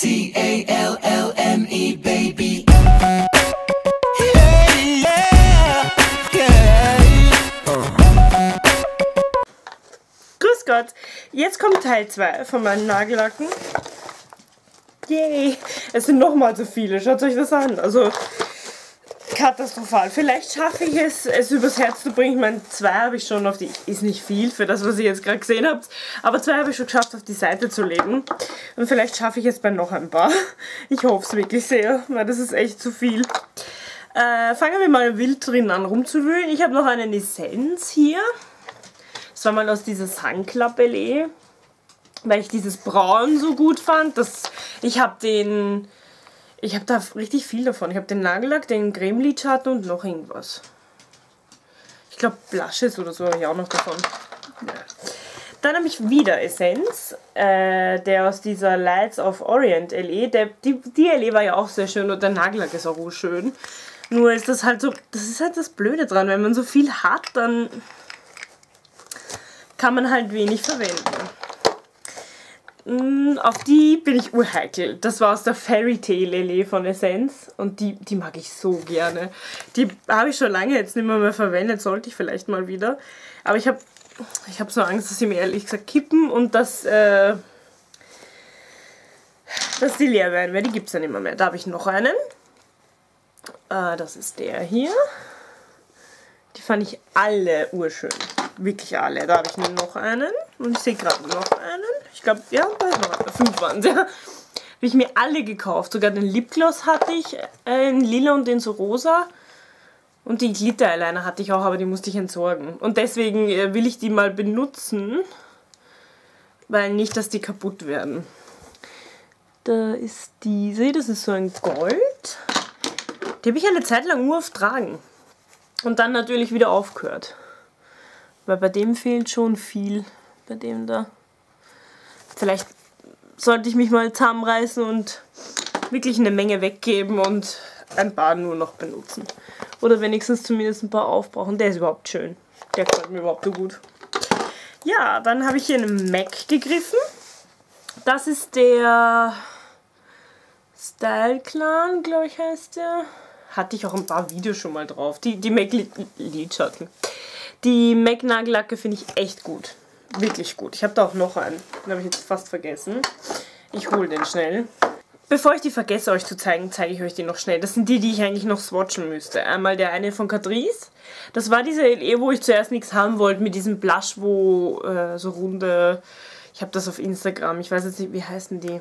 C-A-L-L-M-E, baby. Grüß Gott, jetzt kommt Teil 2 von meinen Nagellacken. Yay! Es sind nochmal so viele, schaut euch das an. Also katastrophal. Vielleicht schaffe ich es, es übers Herz zu bringen. Ich meine, zwei habe ich schon auf die, ist nicht viel für das, was ihr jetzt gerade gesehen habt, aber zwei habe ich schon geschafft, auf die Seite zu legen. Und vielleicht schaffe ich es bei noch ein paar. Ich hoffe es wirklich sehr, weil das ist echt zu viel. Äh, fangen wir mal wild drin an rumzuwühlen. Ich habe noch eine Essenz hier. Das war mal aus dieser Sunklappe weil ich dieses Braun so gut fand. Das, ich habe den, ich habe da richtig viel davon. Ich habe den Nagellack, den Creme Lidschatten und noch irgendwas. Ich glaube Blushes oder so habe ich auch noch davon. Ja. Dann habe ich wieder Essenz, äh, der aus dieser Lights of Orient LE. Der, die, die LE war ja auch sehr schön und der Nagellack ist auch schön. Nur ist das halt so, das ist halt das Blöde dran. Wenn man so viel hat, dann kann man halt wenig verwenden. Mm, auf die bin ich urheikel. Das war aus der Fairy Tale Lele von Essence und die, die mag ich so gerne. Die habe ich schon lange jetzt nicht mehr, mehr verwendet, sollte ich vielleicht mal wieder. Aber ich habe ich hab so Angst, dass sie mir ehrlich gesagt kippen und dass, äh, dass die leer werden, weil die gibt es ja nicht mehr, mehr. Da habe ich noch einen. Äh, das ist der hier. Die fand ich alle urschön wirklich alle. Da habe ich noch einen und ich sehe gerade noch einen. Ich glaube, ja. Fünf waren es, ja. Habe ich mir alle gekauft. Sogar den Lipgloss hatte ich äh, in lila und den so rosa. Und die Glitter-Eyeliner hatte ich auch, aber die musste ich entsorgen. Und deswegen äh, will ich die mal benutzen, weil nicht, dass die kaputt werden. Da ist diese, das ist so ein Gold. Die habe ich eine Zeit lang nur auf tragen. Und dann natürlich wieder aufgehört. Weil bei dem fehlt schon viel. Bei dem da. Vielleicht sollte ich mich mal zusammenreißen und wirklich eine Menge weggeben und ein paar nur noch benutzen. Oder wenigstens zumindest ein paar aufbrauchen. Der ist überhaupt schön. Der gefällt mir überhaupt so gut. Ja, dann habe ich hier einen MAC gegriffen. Das ist der Style Clan, glaube ich heißt der. Hatte ich auch ein paar Videos schon mal drauf. Die, die MAC Lidschatten. Die MAC Nagellacke finde ich echt gut. Wirklich gut. Ich habe da auch noch einen. Den habe ich jetzt fast vergessen. Ich hole den schnell. Bevor ich die vergesse euch zu zeigen, zeige ich euch die noch schnell. Das sind die, die ich eigentlich noch swatchen müsste. Einmal der eine von Catrice. Das war diese LE, wo ich zuerst nichts haben wollte, mit diesem Blush, wo äh, so runde... Ich habe das auf Instagram, ich weiß jetzt nicht, wie heißen die?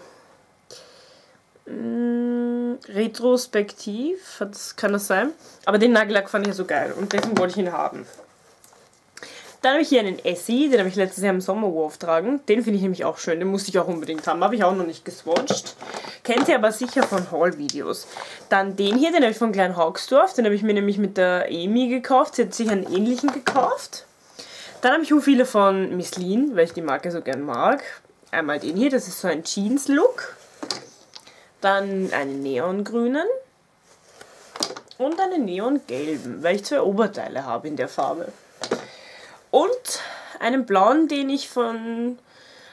Mm, retrospektiv, das kann das sein. Aber den Nagellack fand ich ja so geil und deswegen wollte ich ihn haben. Dann habe ich hier einen Essie, den habe ich letztes Jahr im Sommer auftragen. Den finde ich nämlich auch schön, den musste ich auch unbedingt haben. Habe ich auch noch nicht geswatcht. Kennt ihr aber sicher von Haul-Videos. Dann den hier, den habe ich von Klein Haugsdorf. Den habe ich mir nämlich mit der Amy gekauft. Sie hat sich einen ähnlichen gekauft. Dann habe ich auch viele von Miss Lean, weil ich die Marke so gern mag. Einmal den hier, das ist so ein Jeans-Look. Dann einen neongrünen. Und einen neongelben, weil ich zwei Oberteile habe in der Farbe. Einen blauen, den ich von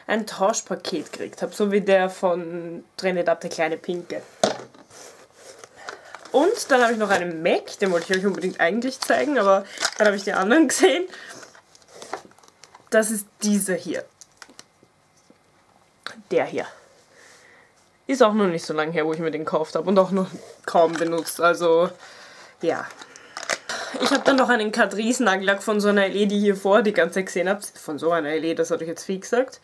ein Tauschpaket gekriegt habe, so wie der von Up, der kleine Pinke. Und dann habe ich noch einen Mac, den wollte ich euch unbedingt eigentlich zeigen, aber dann habe ich die anderen gesehen. Das ist dieser hier. Der hier. Ist auch noch nicht so lange her, wo ich mir den gekauft habe und auch noch kaum benutzt. Also, ja. Ich habe dann noch einen Catrice Nagellack von so einer LED, hier vor die Zeit gesehen habt. Von so einer LED, das hatte ich jetzt viel gesagt.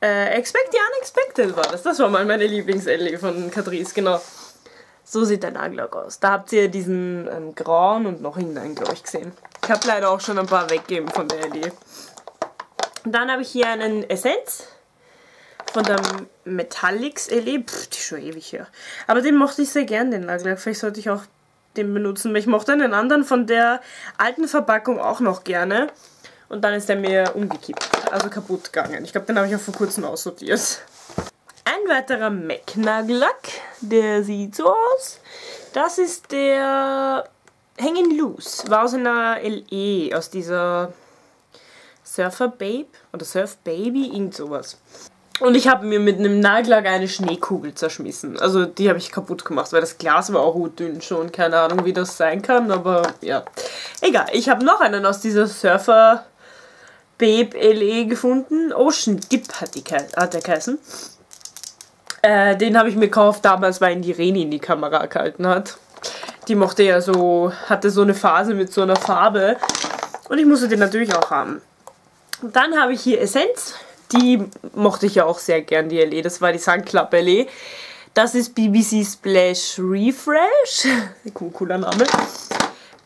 Äh, Expect the Unexpected war das. Das war mal meine Lieblings-LED von Catrice, genau. So sieht der Nagellack aus. Da habt ihr diesen ähm, grauen und noch hinein, glaube ich, gesehen. Ich habe leider auch schon ein paar weggegeben von der LED. Dann habe ich hier einen Essenz von der Metallics LED. Pff, die ist schon ewig her. Aber den mochte ich sehr gern, den Nagellack. Vielleicht sollte ich auch den benutzen, ich mochte einen anderen von der alten Verpackung auch noch gerne. Und dann ist der mir umgekippt, also kaputt gegangen. Ich glaube, den habe ich auch vor kurzem aussortiert. Ein weiterer MAC-Nagellack, der sieht so aus. Das ist der Hanging Loose. War aus einer LE, aus dieser Surfer Babe oder Surf Baby, irgend sowas. Und ich habe mir mit einem Nagellack eine Schneekugel zerschmissen. Also die habe ich kaputt gemacht, weil das Glas war auch dünn schon. Keine Ahnung, wie das sein kann, aber ja. Egal, ich habe noch einen aus dieser Surfer Babe LE gefunden. Ocean Dip hat, die, hat der geheißen. Äh, den habe ich mir gekauft damals, weil ihn die Reni in die Kamera gehalten hat. Die mochte ja so, hatte so eine Phase mit so einer Farbe. Und ich musste den natürlich auch haben. Dann habe ich hier Essenz die mochte ich ja auch sehr gern, die LE. Das war die Sun Club LE. Das ist BBC Splash Refresh. Cooler Name.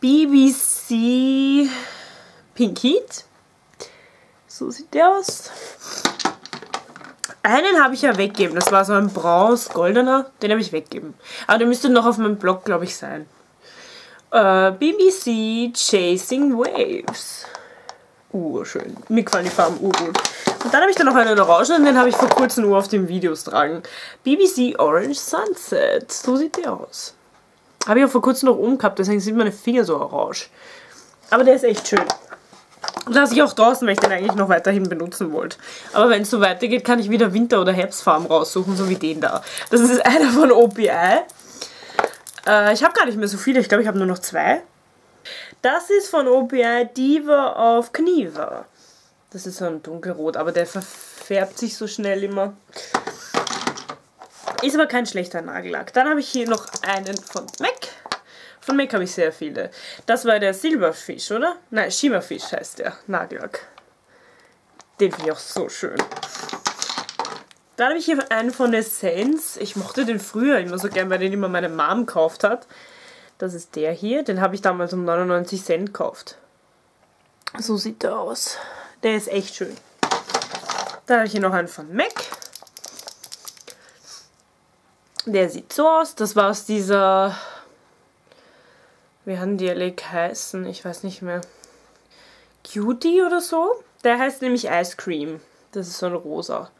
BBC Pink Heat. So sieht der aus. Einen habe ich ja weggegeben. Das war so ein bronze-goldener. Den habe ich weggegeben. Aber der müsste noch auf meinem Blog, glaube ich, sein. Uh, äh, BBC Chasing Waves. Urschön. Mir gefallen die Farben urgut. Und dann habe ich da noch einen Orange und den habe ich vor kurzem nur auf den Videos tragen. BBC Orange Sunset. So sieht der aus. Habe ich auch vor kurzem noch oben gehabt, deswegen sind meine Finger so orange. Aber der ist echt schön. Lasse ich auch draußen, weil ich den eigentlich noch weiterhin benutzen wollte. Aber wenn es so weitergeht, kann ich wieder Winter- oder Herbstfarben raussuchen, so wie den da. Das ist einer von OPI. Äh, ich habe gar nicht mehr so viele, ich glaube, ich habe nur noch zwei. Das ist von OPI Diva of Kniva. Das ist so ein dunkelrot, aber der verfärbt sich so schnell immer. Ist aber kein schlechter Nagellack. Dann habe ich hier noch einen von MAC. Von MAC habe ich sehr viele. Das war der Silberfisch, oder? Nein, Schimmerfisch heißt der Nagellack. Den finde ich auch so schön. Dann habe ich hier einen von Essence. Ich mochte den früher immer so gern, weil den immer meine Mom gekauft hat. Das ist der hier. Den habe ich damals um 99 Cent gekauft. So sieht der aus. Der ist echt schön. Dann habe ich hier noch einen von MAC. Der sieht so aus. Das war aus dieser... Wie haben die alle geheißen? Ich weiß nicht mehr. Cutie oder so? Der heißt nämlich Ice Cream. Das ist so ein rosa.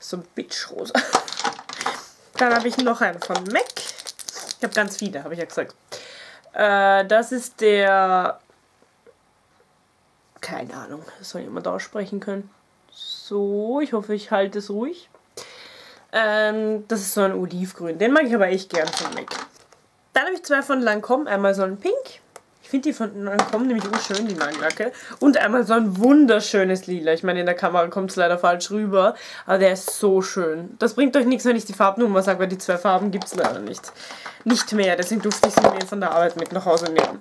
So ein Bitch-rosa. Dann habe ich noch einen von MAC. Ich habe ganz viele, habe ich ja gesagt. Äh, das ist der keine Ahnung, das soll jemand aussprechen können. So, ich hoffe, ich halte es ruhig. Ähm, das ist so ein Olivgrün. Den mag ich aber echt gern von MAC. Dann habe ich zwei von Lancome. Einmal so ein Pink. Finde die von Lancome nämlich schön, die Nagellacke. Und einmal so ein wunderschönes Lila. Ich meine, in der Kamera kommt es leider falsch rüber. Aber der ist so schön. Das bringt euch nichts, wenn ich die Farbnummer sage, weil die zwei Farben gibt es leider nicht. Nicht mehr. Deswegen durfte ich sie mir von der Arbeit mit nach Hause nehmen.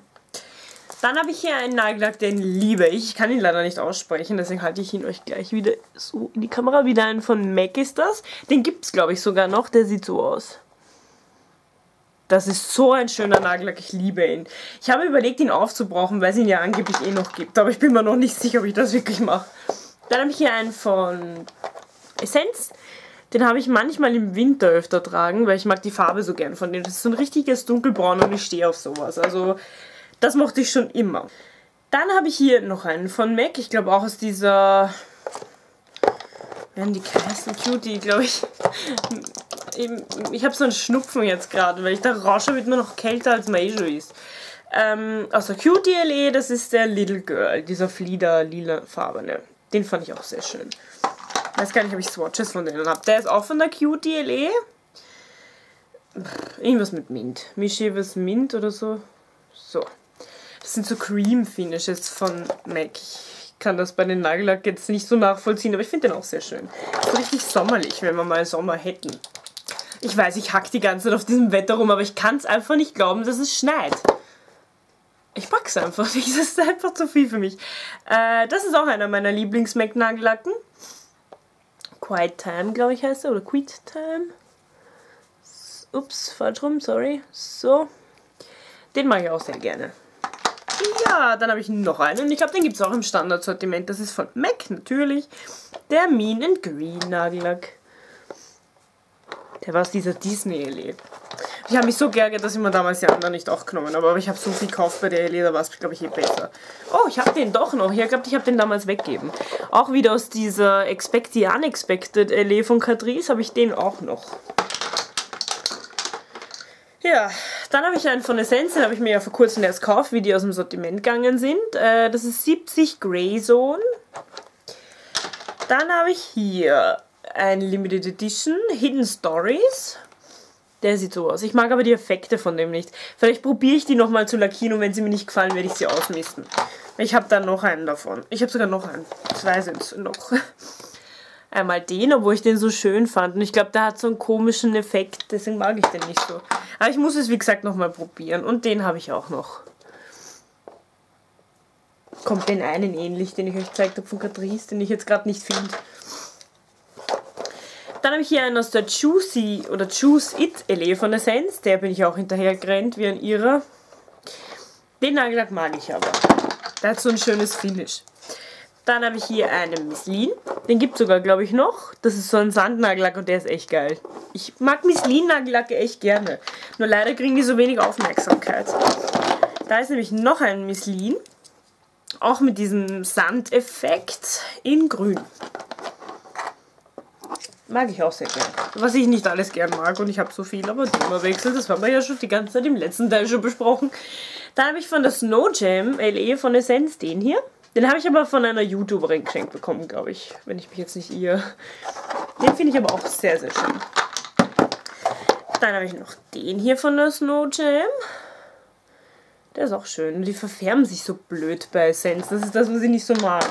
Dann habe ich hier einen Nagellack, den liebe ich. Ich kann ihn leider nicht aussprechen, deswegen halte ich ihn euch gleich wieder so in die Kamera. Wieder einen von MAC ist das. Den gibt es, glaube ich, sogar noch. Der sieht so aus. Das ist so ein schöner Nagellack, ich liebe ihn. Ich habe überlegt, ihn aufzubrauchen, weil es ihn ja angeblich eh noch gibt. Aber ich bin mir noch nicht sicher, ob ich das wirklich mache. Dann habe ich hier einen von Essence. Den habe ich manchmal im Winter öfter tragen, weil ich mag die Farbe so gern von dem. Das ist so ein richtiges dunkelbraun und ich stehe auf sowas. Also das mochte ich schon immer. Dann habe ich hier noch einen von MAC. Ich glaube auch aus dieser... Werden die heißen Cutie, glaube ich. Ich habe so einen Schnupfen jetzt gerade, weil ich da rausche, wird mir noch kälter als Majo ist. Ähm, aus der Cutie LE, das ist der Little Girl, dieser Flieder-lila farbene. Den fand ich auch sehr schön. Weiß gar nicht, ob ich Swatches von denen habe. Der ist auch von der Cutie LE. Irgendwas mit Mint. Mischevas Mint oder so. So. Das sind so Cream Finishes von MAC. Ich kann das bei den Nagellack jetzt nicht so nachvollziehen, aber ich finde den auch sehr schön. So richtig sommerlich, wenn wir mal Sommer hätten. Ich weiß, ich hack die ganze Zeit auf diesem Wetter rum, aber ich kann es einfach nicht glauben, dass es schneit. Ich pack's einfach nicht. Das ist einfach zu viel für mich. Äh, das ist auch einer meiner Lieblings-MAC-Nagellacken. Quiet Time, glaube ich, heißt er. Oder Quit Time. Ups, falsch rum, sorry. So. Den mag ich auch sehr gerne. Ja, dann habe ich noch einen und ich glaube, den gibt es auch im Standardsortiment. Das ist von MAC natürlich. Der Mean and Green Nagellack. Der war aus dieser Disney-LE. Ich habe mich so geärgert, dass ich mir damals die anderen nicht auch genommen habe. Aber ich habe so viel gekauft bei der LE, da war es, glaube ich, eh besser. Oh, ich habe den doch noch. Ich glaube, ich habe den damals weggegeben. Auch wieder aus dieser Expect the Unexpected LE von Catrice habe ich den auch noch. Ja, dann habe ich einen von Essence, den habe ich mir ja vor kurzem erst gekauft, wie die aus dem Sortiment gegangen sind. Äh, das ist 70 Grey Zone. Dann habe ich hier ein Limited Edition Hidden Stories. Der sieht so aus. Ich mag aber die Effekte von dem nicht. Vielleicht probiere ich die nochmal zu lackieren und wenn sie mir nicht gefallen, werde ich sie ausmisten. Ich habe dann noch einen davon. Ich habe sogar noch einen. Zwei sind es noch. Einmal den, obwohl ich den so schön fand. Und ich glaube, der hat so einen komischen Effekt. Deswegen mag ich den nicht so. Aber ich muss es, wie gesagt, nochmal probieren. Und den habe ich auch noch. Kommt den einen ähnlich, den ich euch gezeigt habe von Catrice, den ich jetzt gerade nicht finde. Dann habe ich hier einen aus der Juicy oder Choose It LE von Essence. Der bin ich auch hinterher gerannt wie ein Irrer. Den Nagellack mag ich aber. Der hat so ein schönes Finish. Dann habe ich hier einen Misslin. Den gibt es sogar, glaube ich, noch. Das ist so ein Sandnagellack und der ist echt geil. Ich mag Misslin-Nagellacke echt gerne. Nur leider kriegen die so wenig Aufmerksamkeit. Da ist nämlich noch ein Misslin. Auch mit diesem Sandeffekt in grün. Mag ich auch sehr gern. Was ich nicht alles gern mag und ich habe so viel, aber Themawechsel, das haben wir ja schon die ganze Zeit im letzten Teil schon besprochen. Da habe ich von der Snow Jam LE von Essence den hier. Den habe ich aber von einer YouTuberin geschenkt bekommen, glaube ich, wenn ich mich jetzt nicht irre. Den finde ich aber auch sehr, sehr schön. Dann habe ich noch den hier von der Snow Jam. Der ist auch schön. Die verfärben sich so blöd bei Essence. Das ist das, was ich nicht so mag.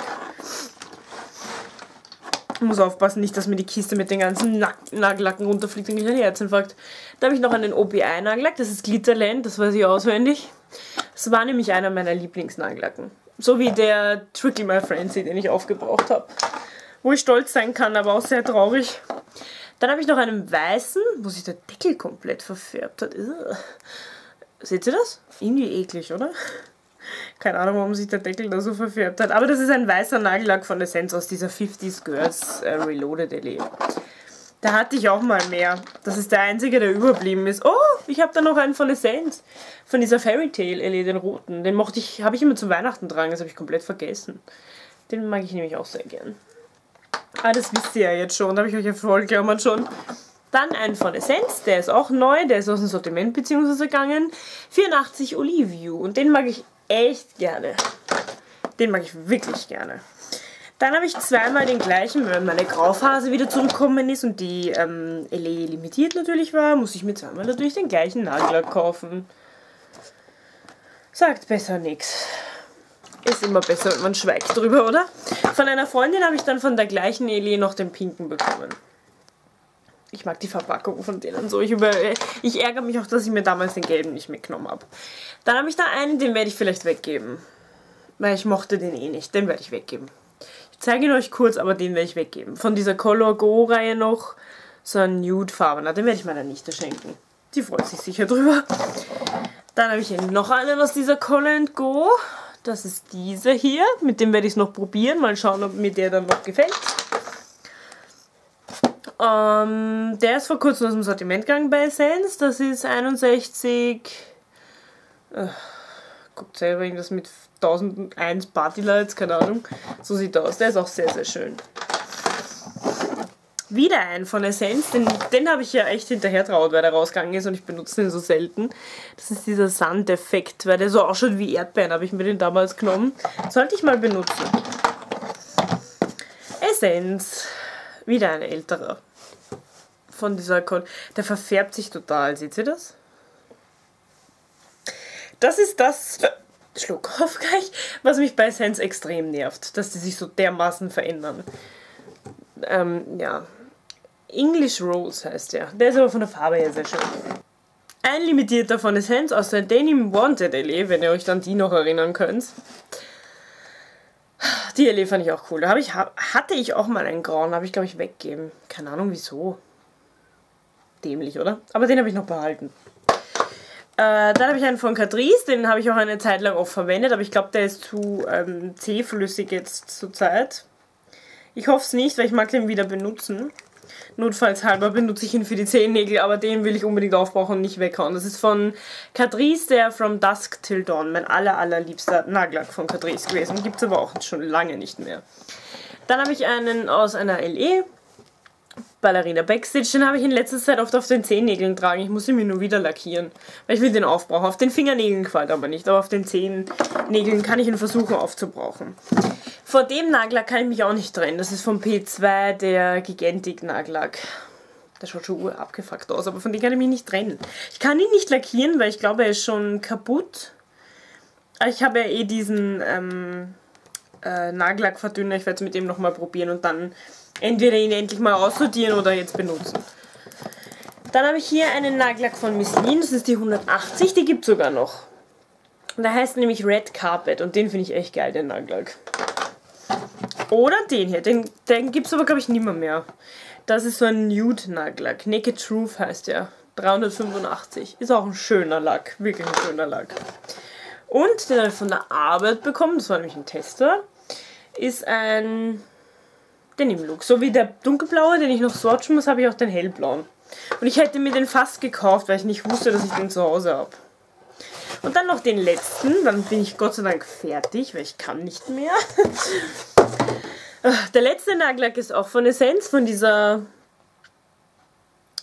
Ich muss aufpassen, nicht, dass mir die Kiste mit den ganzen Nack Nagellacken runterfliegt und ich einen Herzinfarkt. Da habe ich noch einen OPI-Nagellack, das ist Glitterland, das weiß ich auswendig. Das war nämlich einer meiner Lieblingsnagellacken. So wie der Trickle My Frenzy, den ich aufgebraucht habe. Wo ich stolz sein kann, aber auch sehr traurig. Dann habe ich noch einen weißen, wo sich der Deckel komplett verfärbt hat. Seht ihr das? Irgendwie eklig, oder? Keine Ahnung, warum sich der Deckel da so verfärbt hat. Aber das ist ein weißer Nagellack von Essence aus dieser 50s Girls äh, Reloaded LE. Da hatte ich auch mal mehr. Das ist der einzige, der überblieben ist. Oh, ich habe da noch einen von Essence. Von dieser Fairy Tale LE, den roten. Den mochte ich, habe ich immer zu Weihnachten tragen. Das habe ich komplett vergessen. Den mag ich nämlich auch sehr gern. Ah, das wisst ihr ja jetzt schon. Da habe ich euch ja vollklammert schon. Dann einen von Essence, der ist auch neu, der ist aus dem Sortiment bzw. gegangen. 84 Olivio und den mag ich echt gerne. Den mag ich wirklich gerne. Dann habe ich zweimal den gleichen, wenn meine Grauphase wieder zurückgekommen ist und die ähm, LE limitiert natürlich war, muss ich mir zweimal natürlich den gleichen Nagellack kaufen. Sagt besser nichts. Ist immer besser, wenn man schweigt drüber, oder? Von einer Freundin habe ich dann von der gleichen LE noch den pinken bekommen. Ich mag die Verpackung von denen so. Ich, über, ich ärgere mich auch, dass ich mir damals den gelben nicht mitgenommen habe. Dann habe ich da einen, den werde ich vielleicht weggeben. Weil ich mochte den eh nicht. Den werde ich weggeben. Ich zeige ihn euch kurz, aber den werde ich weggeben. Von dieser Color Go Reihe noch so ein Nude-farbener. Den werde ich meiner Nichte schenken. Die freut sich sicher drüber. Dann habe ich hier noch einen aus dieser Color Go. Das ist dieser hier. Mit dem werde ich es noch probieren. Mal schauen, ob mir der dann noch gefällt. Ähm, der ist vor kurzem aus dem Sortiment gegangen bei Essence. Das ist 61. Äh, guckt selber irgendwas mit 1001 Partylights, keine Ahnung. So sieht er aus. Der ist auch sehr, sehr schön. Wieder ein von Essence, den, den habe ich ja echt hinterher traut, weil der rausgegangen ist und ich benutze den so selten. Das ist dieser Sandeffekt, weil der so ausschaut wie Erdbeeren, habe ich mir den damals genommen. Sollte ich mal benutzen. Essence. Wieder ein älterer. Von dieser Kon Der verfärbt sich total. Seht ihr das? Das ist das. Schluck auf gleich, was mich bei Sense extrem nervt, dass die sich so dermaßen verändern. Ähm, ja. English Rose heißt der. Der ist aber von der Farbe her sehr schön. Ein limitierter von Essence aus der Denim Wanted LE, wenn ihr euch dann die noch erinnern könnt. Die LE fand ich auch cool. Da ich, hatte ich auch mal einen grauen, habe ich glaube ich weggegeben. Keine Ahnung wieso. Dämlich, oder? Aber den habe ich noch behalten. Äh, dann habe ich einen von Catrice, den habe ich auch eine Zeit lang oft verwendet, aber ich glaube, der ist zu ähm, zähflüssig jetzt zur Zeit. Ich hoffe es nicht, weil ich mag den wieder benutzen. Notfallshalber benutze ich ihn für die Zehennägel, aber den will ich unbedingt aufbrauchen und nicht weghauen. Das ist von Catrice, der From Dusk Till Dawn, mein aller, allerliebster Nagellack von Catrice gewesen. Gibt es aber auch schon lange nicht mehr. Dann habe ich einen aus einer LE, Ballerina Backstage, den habe ich in letzter Zeit oft auf den Zehennägeln tragen. Ich muss ihn mir nur wieder lackieren, weil ich will den aufbrauchen. Auf den Fingernägeln gefällt aber nicht, aber auf den Zehennägeln kann ich ihn versuchen aufzubrauchen. Vor dem Nagellack kann ich mich auch nicht trennen. Das ist vom P2 der Gigantic Nagellack. Der schaut schon abgefuckt aus, aber von dem kann ich mich nicht trennen. Ich kann ihn nicht lackieren, weil ich glaube, er ist schon kaputt. Ich habe ja eh diesen ähm, äh, Nagellackverdünner. Ich werde es mit dem nochmal probieren und dann entweder ihn endlich mal aussortieren oder jetzt benutzen. Dann habe ich hier einen Nagellack von Miss Lean. Das ist die 180. Die gibt es sogar noch. Und der heißt nämlich Red Carpet und den finde ich echt geil, den Nagellack. Oder den hier, den, den gibt es aber glaube ich nimmer mehr. Das ist so ein Nude-Nagellack. Naked Truth heißt der. 385. Ist auch ein schöner Lack. Wirklich ein schöner Lack. Und den habe ich von der Arbeit bekommen. Das war nämlich ein Tester. Ist ein Denim-Look. So wie der dunkelblaue, den ich noch swatchen muss, habe ich auch den hellblauen. Und ich hätte mir den fast gekauft, weil ich nicht wusste, dass ich den zu Hause habe. Und dann noch den letzten, dann bin ich Gott sei Dank fertig, weil ich kann nicht mehr. Der letzte Nagellack ist auch von Essence, von dieser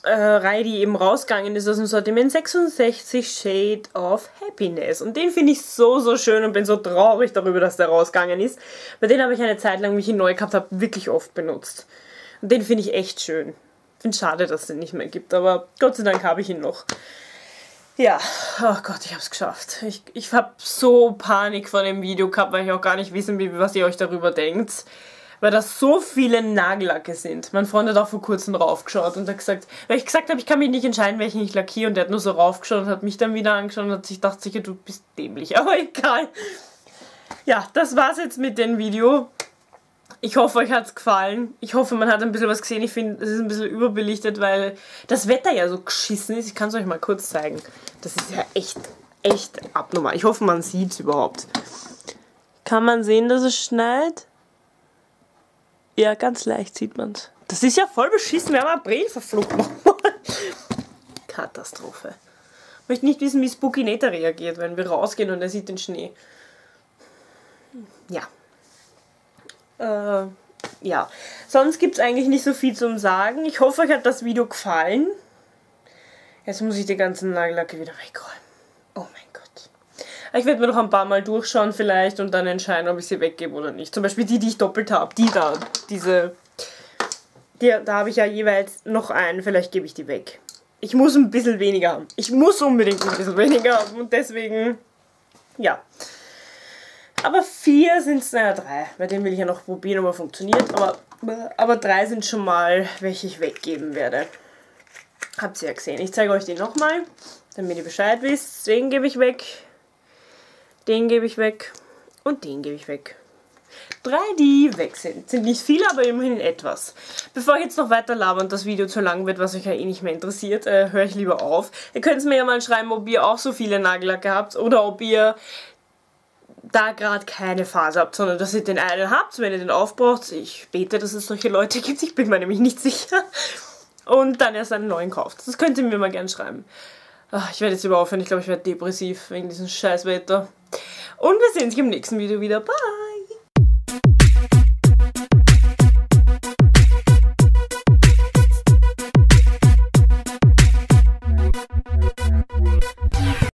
äh, Reihe, die eben rausgegangen ist aus dem Sortiment 66 Shade of Happiness. Und den finde ich so, so schön und bin so traurig darüber, dass der rausgegangen ist. Weil den habe ich eine Zeit lang, wie ich ihn neu gehabt habe, wirklich oft benutzt. Und den finde ich echt schön. Finde schade, dass es den nicht mehr gibt, aber Gott sei Dank habe ich ihn noch. Ja, oh Gott, ich habe es geschafft. Ich, ich habe so Panik vor dem Video gehabt, weil ich auch gar nicht wissen will, was ihr euch darüber denkt. Weil das so viele Nagellacke sind. Mein Freund hat auch vor kurzem raufgeschaut und hat gesagt, weil ich gesagt habe, ich kann mich nicht entscheiden, welchen ich lackiere. Und der hat nur so raufgeschaut und hat mich dann wieder angeschaut und hat sich gedacht, sicher, du bist dämlich. Aber egal. Ja, das war's jetzt mit dem Video. Ich hoffe, euch hat es gefallen. Ich hoffe, man hat ein bisschen was gesehen. Ich finde, es ist ein bisschen überbelichtet, weil das Wetter ja so geschissen ist. Ich kann es euch mal kurz zeigen. Das ist ja echt, echt abnormal. Ich hoffe, man sieht es überhaupt. Kann man sehen, dass es schneit? Ja, ganz leicht sieht man es. Das ist ja voll beschissen. Wir haben April verflucht. Katastrophe. Ich möchte nicht wissen, wie Spooky Neta reagiert, wenn wir rausgehen und er sieht den Schnee. Ja. Äh, ja. Sonst gibt es eigentlich nicht so viel zum Sagen. Ich hoffe, euch hat das Video gefallen. Jetzt muss ich die ganzen Nagellacke wieder wegräumen. Ich werde mir noch ein paar Mal durchschauen vielleicht und dann entscheiden, ob ich sie weggebe oder nicht. Zum Beispiel die, die ich doppelt habe. Die da. Diese. Die, da habe ich ja jeweils noch einen. Vielleicht gebe ich die weg. Ich muss ein bisschen weniger haben. Ich muss unbedingt ein bisschen weniger haben. Und deswegen. Ja. Aber vier sind es, naja, drei. Bei dem will ich ja noch probieren, ob er funktioniert. Aber, aber drei sind schon mal, welche ich weggeben werde. Habt ihr ja gesehen. Ich zeige euch den nochmal, damit ihr Bescheid wisst. Den gebe ich weg. Den gebe ich weg. Und den gebe ich weg. Drei, die weg sind. Sind nicht viele, aber immerhin etwas. Bevor ich jetzt noch weiter laber und das Video zu lang wird, was euch ja eh nicht mehr interessiert, äh, höre ich lieber auf. Ihr könnt mir ja mal schreiben, ob ihr auch so viele Nagellacke habt oder ob ihr da gerade keine Phase habt, sondern dass ihr den einen habt, wenn ihr den aufbraucht. Ich bete, dass es solche Leute gibt, ich bin mir nämlich nicht sicher. Und dann erst einen neuen kauft. Das könnt ihr mir mal gerne schreiben. Ach, ich werde jetzt über aufhören, ich glaube, ich werde depressiv wegen diesem Scheißwetter. Und wir sehen uns im nächsten Video wieder. Bye!